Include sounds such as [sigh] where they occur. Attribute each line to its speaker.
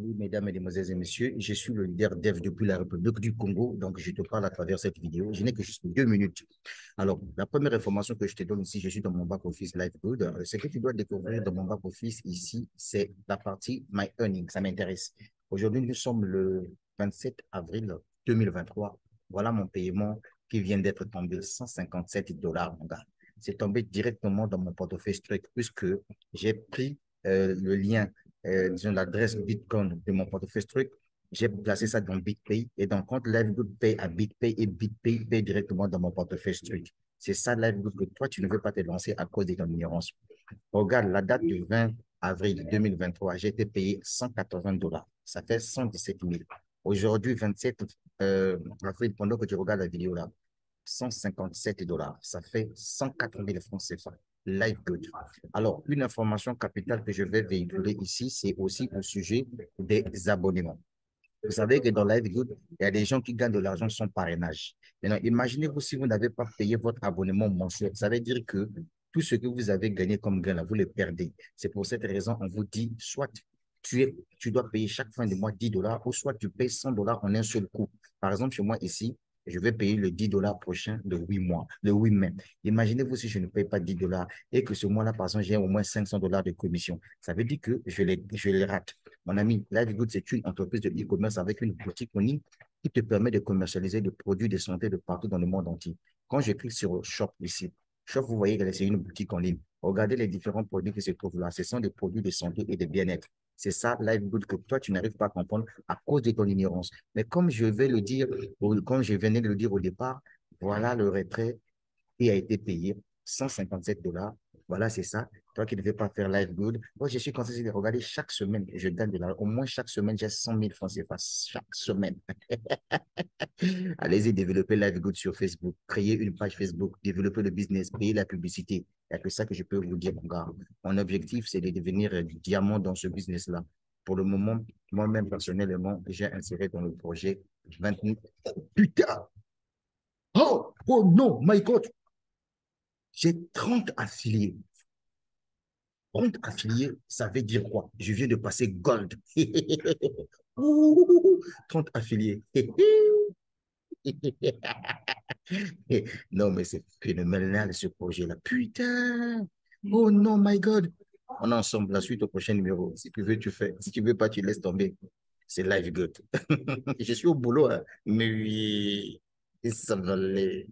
Speaker 1: Mesdames, mesdemoiselles et messieurs. Je suis le leader dev depuis la République du Congo, donc je te parle à travers cette vidéo. Je n'ai que juste deux minutes. Alors, la première information que je te donne ici, je suis dans mon back-office LiveGood. Ce que tu dois découvrir dans mon back-office ici, c'est la partie My Earning. Ça m'intéresse. Aujourd'hui, nous sommes le 27 avril 2023. Voilà mon paiement qui vient d'être tombé 157 dollars, mon gars. C'est tombé directement dans mon portefeuille Struck puisque j'ai pris euh, le lien euh, disons, l'adresse Bitcoin de mon portefeuille Struck, j'ai placé ça dans BitPay et donc quand LiveGood paye à BitPay et BitPay paye directement dans mon portefeuille Struck. C'est ça LiveGood que toi, tu ne veux pas te lancer à cause de ton ignorance. Regarde, la date du 20 avril 2023, j'ai été payé 180 dollars. Ça fait 117 000. Aujourd'hui, 27 euh, avril, pendant que tu regardes la vidéo là, 157 dollars. Ça fait 104 000 francs CFA. Live Good. Alors, une information capitale que je vais véhiculer ici, c'est aussi au sujet des abonnements. Vous savez que dans Live Good, il y a des gens qui gagnent de l'argent sans parrainage. Maintenant, imaginez-vous si vous n'avez pas payé votre abonnement mensuel. Ça veut dire que tout ce que vous avez gagné comme gain, là, vous le perdez. C'est pour cette raison, on vous dit, soit tu, es, tu dois payer chaque fin de mois 10 dollars, ou soit tu payes 100 dollars en un seul coup. Par exemple, chez moi ici, je vais payer le 10 dollars prochain de 8 mois, le 8 mai. Imaginez-vous si je ne paye pas 10 dollars et que ce mois-là, par exemple, j'ai au moins 500 dollars de commission. Ça veut dire que je les, je les rate. Mon ami, LiveGood, c'est une entreprise de e-commerce avec une boutique en qui te permet de commercialiser des produits de santé de partout dans le monde entier. Quand je clique sur Shop ici, Shop, vous voyez que c'est une boutique en ligne. Regardez les différents produits qui se trouvent là. Ce sont des produits de santé et de bien-être. C'est ça, LiveGood, que toi, tu n'arrives pas à comprendre à cause de ton ignorance. Mais comme je vais le dire, comme je venais de le dire au départ, voilà le retrait qui a été payé, 157 dollars. Voilà, c'est ça. Toi qui ne devais pas faire live good. Moi, je suis content de regarder chaque semaine. Je gagne de l'argent. Au moins chaque semaine, j'ai 100 000 francs CFA chaque semaine. [laughs] Allez-y, développer live good sur Facebook. Créer une page Facebook. Développer le business. Payer la publicité. Il n'y a que ça que je peux vous dire, mon gars. Mon objectif, c'est de devenir diamant dans ce business-là. Pour le moment, moi-même, personnellement, j'ai inséré dans le projet 29. putain! Oh! Oh non, my God! J'ai 30 affiliés. 30 affiliés, ça veut dire quoi? Je viens de passer gold. [laughs] 30 affiliés. [laughs] non, mais c'est phénoménal ce projet-là. Putain! Oh non, my God! On est ensemble. La suite au prochain numéro. Si tu veux, tu fais. Si tu veux pas, tu laisses tomber. C'est live good. [laughs] Je suis au boulot, hein. mais oui, ça va aller.